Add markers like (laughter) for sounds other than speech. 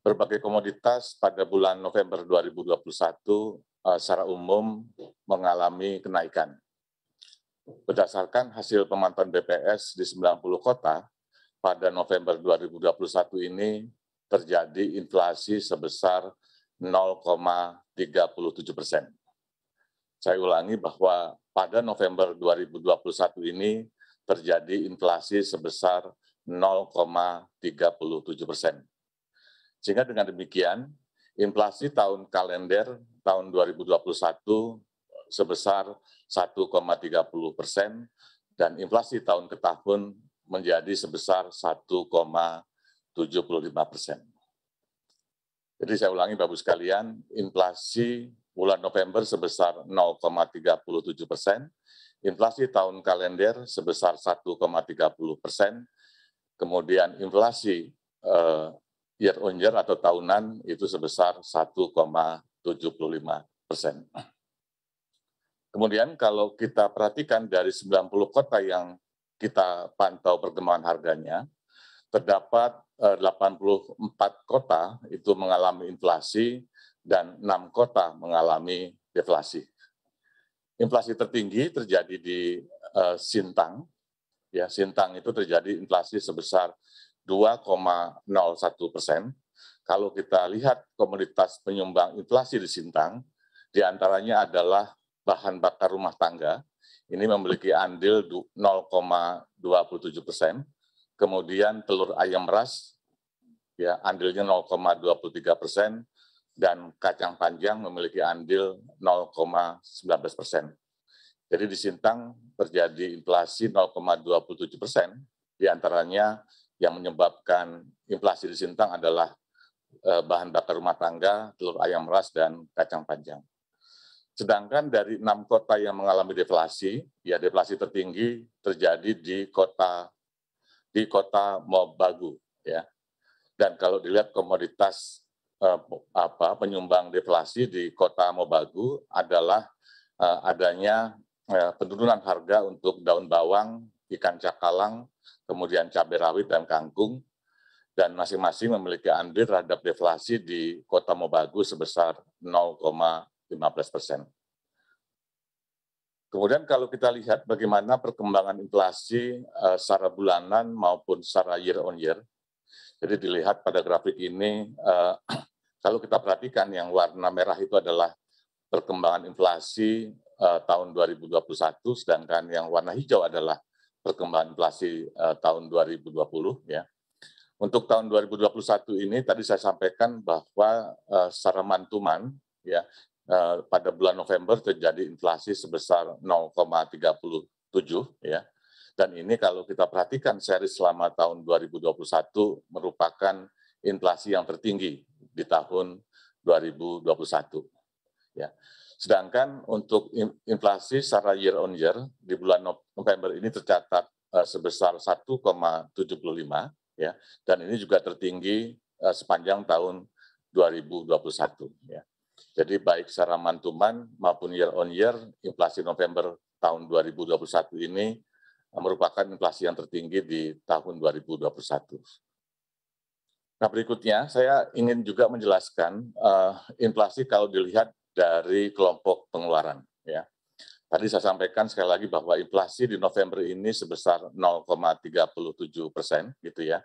berbagai komoditas pada bulan November 2021 uh, secara umum mengalami kenaikan. Berdasarkan hasil pemantauan BPS di 90 kota, pada November 2021 ini terjadi inflasi sebesar 0,37 persen. Saya ulangi bahwa pada November 2021 ini terjadi inflasi sebesar 0,37 persen. Sehingga dengan demikian, inflasi tahun kalender tahun 2021 sebesar 1,30 persen dan inflasi tahun ke tahun menjadi sebesar 1,75 persen. Jadi saya ulangi Bapak sekalian, inflasi bulan November sebesar 0,37 persen, inflasi tahun kalender sebesar 1,30 persen, kemudian inflasi uh, year on year atau tahunan itu sebesar 1,75 persen. Kemudian kalau kita perhatikan dari 90 kota yang kita pantau perkembangan harganya, terdapat 84 eh, kota itu mengalami inflasi dan 6 kota mengalami deflasi. Inflasi tertinggi terjadi di uh, Sintang. Ya, Sintang itu terjadi inflasi sebesar 2,01 persen. Kalau kita lihat komoditas penyumbang inflasi di Sintang, di antaranya adalah bahan bakar rumah tangga, ini memiliki andil 0,27 persen. Kemudian telur ayam ras, ya andilnya 0,23 persen, dan kacang panjang memiliki andil 0,19 persen. Jadi di Sintang terjadi inflasi 0,27 persen, di antaranya yang menyebabkan inflasi di Sintang adalah eh, bahan bakar rumah tangga, telur ayam ras, dan kacang panjang. Sedangkan dari enam kota yang mengalami deflasi, ya deflasi tertinggi terjadi di kota di kota Mobagu, ya. Dan kalau dilihat komoditas eh, apa penyumbang deflasi di kota Mobagu adalah eh, adanya eh, penurunan harga untuk daun bawang, ikan cakalang, kemudian cabai rawit dan kangkung, dan masing-masing memiliki andil terhadap deflasi di kota Mobagu sebesar 0,15 persen. Kemudian kalau kita lihat bagaimana perkembangan inflasi uh, secara bulanan maupun secara year on year, jadi dilihat pada grafik ini, uh, (clears throat) kalau kita perhatikan yang warna merah itu adalah perkembangan inflasi uh, tahun 2021, sedangkan yang warna hijau adalah perkembangan inflasi uh, tahun 2020 ya. Untuk tahun 2021 ini tadi saya sampaikan bahwa uh, secara mantuman ya Eh, pada bulan November terjadi inflasi sebesar 0,37 ya. Dan ini kalau kita perhatikan seri selama tahun 2021 merupakan inflasi yang tertinggi di tahun 2021 ya. Sedangkan untuk inflasi secara year on year di bulan November ini tercatat uh, sebesar 1,75 ya dan ini juga tertinggi uh, sepanjang tahun 2021 ya. Jadi baik secara mantuman maupun year on year, inflasi November tahun 2021 ini merupakan inflasi yang tertinggi di tahun 2021. Nah berikutnya saya ingin juga menjelaskan uh, inflasi kalau dilihat dari kelompok pengeluaran. Ya. Tadi saya sampaikan sekali lagi bahwa inflasi di November ini sebesar 0,37 persen, gitu ya.